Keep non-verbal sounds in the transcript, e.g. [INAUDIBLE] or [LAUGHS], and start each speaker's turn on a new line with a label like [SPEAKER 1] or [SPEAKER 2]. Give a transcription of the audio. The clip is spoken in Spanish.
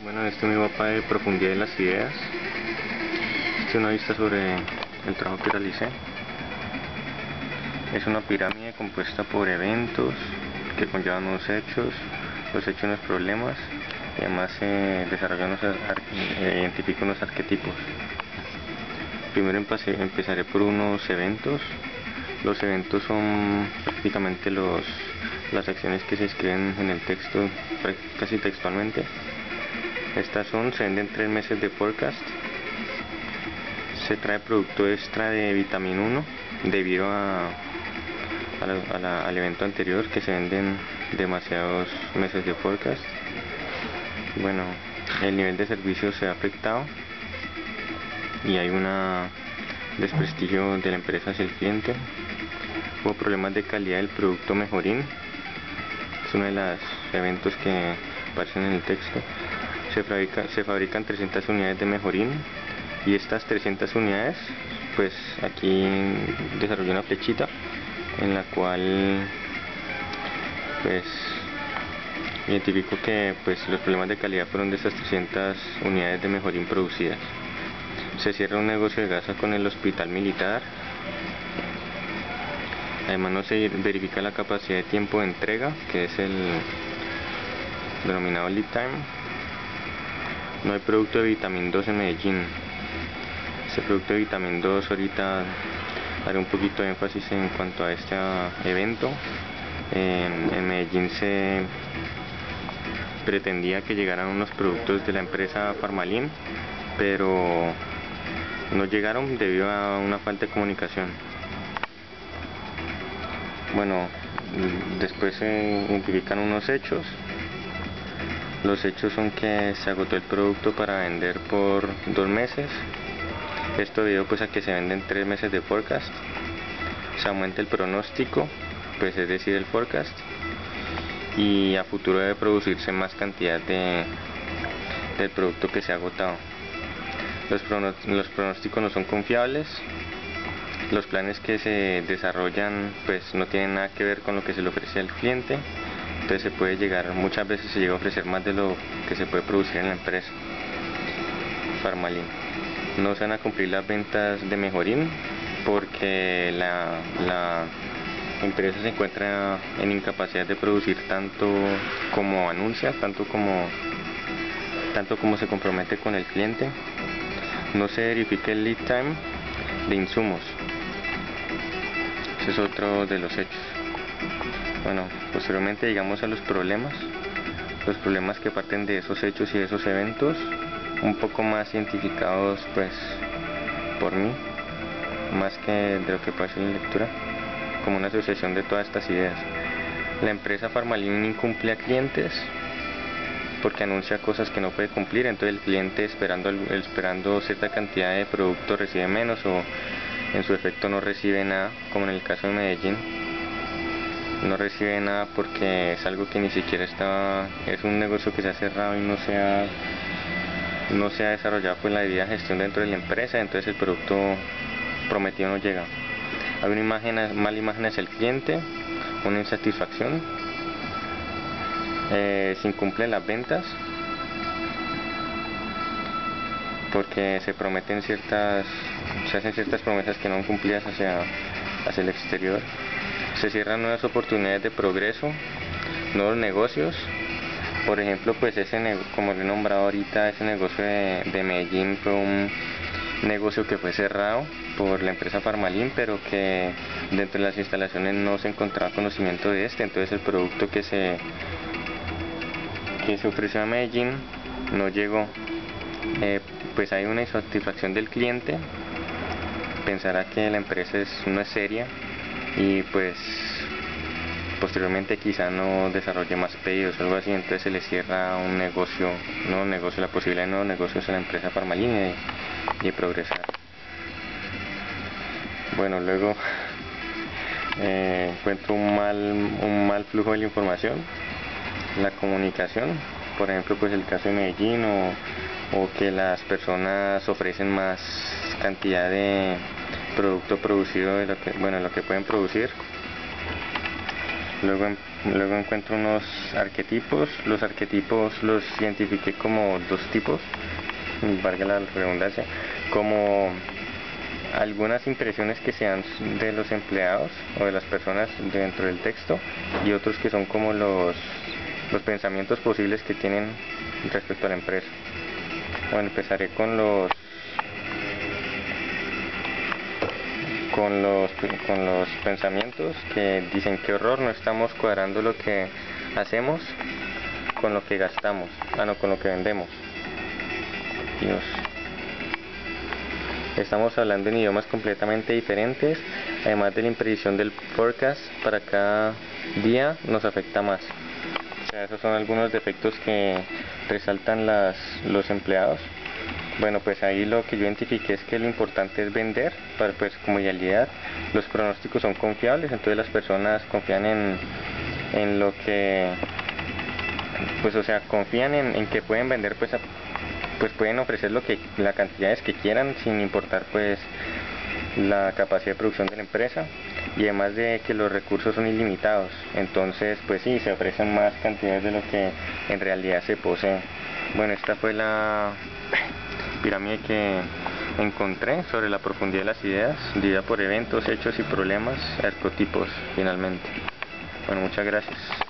[SPEAKER 1] Bueno, este es mi mapa de profundidad de las ideas. Esta es una vista sobre el trabajo que realicé. Es una pirámide compuesta por eventos que conllevan unos hechos, los hechos unos problemas y además se desarrollan eh, identifica unos arquetipos. Primero empezaré por unos eventos. Los eventos son prácticamente los, las acciones que se escriben en el texto casi textualmente estas son, se venden tres meses de forecast. Se trae producto extra de vitamina 1 debido a, al evento anterior que se venden demasiados meses de forecast. Bueno, el nivel de servicio se ha afectado y hay un desprestigio de la empresa hacia el cliente. Hubo problemas de calidad del producto mejorín. Es uno de los eventos que aparecen en el texto se, se fabrican 300 unidades de mejorín y estas 300 unidades pues aquí desarrollé una flechita en la cual pues identifico que pues los problemas de calidad fueron de estas 300 unidades de mejorín producidas. Se cierra un negocio de gasa con el hospital militar. Además no se verifica la capacidad de tiempo de entrega que es el denominado lead time no hay producto de vitamina 2 en Medellín. Ese producto de vitamina 2 ahorita haré un poquito de énfasis en cuanto a este evento. En, Medellín se pretendía que llegaran unos productos de la empresa Farmalin, pero no llegaron debido a una falta de comunicación. Bueno, después se identifican unos hechos los hechos son que se agotó el producto para vender por dos meses. Esto debido pues a que se venden tres meses de forecast. Se aumenta el pronóstico, pues es decir el forecast. Y a futuro debe producirse más cantidad de, del producto que se ha agotado. Los, los pronósticos no son confiables. Los planes que se desarrollan pues no tienen nada que ver con lo que se le ofrece al cliente entonces se puede llegar, muchas veces se llega a ofrecer más de lo que se puede producir en la empresa. Farmalin. No se van a cumplir las ventas de Mejorín porque la, empresa se encuentra en incapacidad de producir tanto como anuncia, tanto como tanto como se compromete con el cliente. No se verifica el lead time de insumos. Ese es otro de los hechos. Bueno, posteriormente llegamos a los problemas, los problemas que parten de esos hechos y de esos eventos, un poco más identificados pues por mí, más que de lo que pasa en la lectura, como una asociación de todas estas ideas. La empresa Farmalin incumple a clientes porque anuncia cosas que no puede cumplir, entonces el cliente esperando, esperando cierta cantidad de producto recibe menos o en su efecto no recibe nada, como en el caso de Medellín no recibe nada porque es algo que ni siquiera está, es un negocio que se ha cerrado y no se ha, no se ha desarrollado pues la debida gestión dentro de la empresa, entonces el producto prometido no llega. Hay una imagen, mala imagen hacia el cliente, una insatisfacción, eh, se incumplen las ventas porque se prometen ciertas, se hacen ciertas promesas que no cumplidas hacia, hacia el exterior se cierran nuevas oportunidades de progreso, nuevos negocios. Por ejemplo, pues ese como le he nombrado ahorita, ese negocio de, Medellín fue un negocio que fue cerrado por la empresa Farmalin, pero que dentro de las instalaciones no se encontraba conocimiento de este, entonces el producto que se que se ofreció a Medellín no llegó. Eh, pues hay una insatisfacción del cliente, pensará que la empresa es, no es seria y pues posteriormente quizá no desarrolle más pedidos o algo así, entonces se le cierra un negocio, no negocio, la posibilidad de nuevos negocios en la empresa Farmalín y, progresar. Bueno, luego [LAUGHS] eh, encuentro un mal, un mal flujo de la información, la comunicación, por ejemplo pues el caso de Medellín o, o que las personas ofrecen más cantidad de producto producido de lo que, bueno, lo que pueden producir. Luego luego encuentro unos arquetipos, los arquetipos los identifiqué como dos tipos, valga la redundancia, como algunas impresiones que sean de los empleados o de las personas dentro del texto y otros que son como los, los pensamientos posibles que tienen respecto a la empresa. Bueno, empezaré con los con los, con los pensamientos que dicen que horror, no estamos cuadrando lo que hacemos con lo que gastamos, ah no, con lo que vendemos. Dios. Estamos hablando en idiomas completamente diferentes, además de la imprevisión del forecast para cada día nos afecta más. O sea, esos son algunos defectos que resaltan las, los empleados. Bueno, pues ahí lo que yo identifiqué es que lo importante es vender, para, pues como realidad los pronósticos son confiables, entonces las personas confían en, en lo que, pues o sea, confían en, en que pueden vender pues pues pueden ofrecer lo que la cantidades que quieran sin importar pues la capacidad de producción de la empresa y además de que los recursos son ilimitados. Entonces pues sí se ofrecen más cantidades de lo que en realidad se posee. Bueno esta fue la pirámide que encontré sobre la profundidad de las ideas dividida por eventos hechos y problemas arcotipos finalmente. Bueno muchas gracias